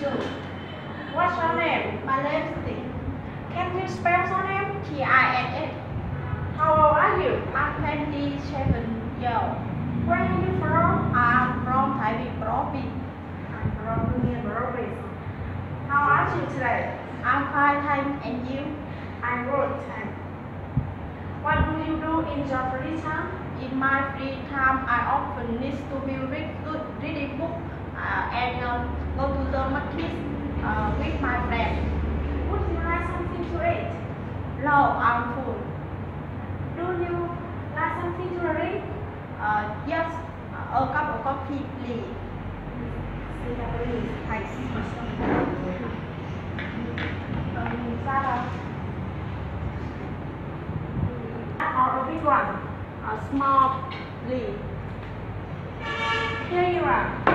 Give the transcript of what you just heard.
What's your name? My name is Tị. Can you spell your name? T-I-N-S. How old are you? I'm 27 years old. Where are you from? I'm from Bình province. I'm from Hưng province. How are you today? I'm fine, thanks. And you? I'm good, thanks. What do you do in your free time? In my free time, I often listen to music, good reading book, uh, and uh, go to the market uh, with my friend. Would you like something to eat? No, I'm full. Do you like something to drink? Uh, yes, uh, a cup of coffee, please. Thanks. Um, Sarah. Or a big one? A small, leaf. Here you are.